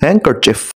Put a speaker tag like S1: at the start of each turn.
S1: handkerchief.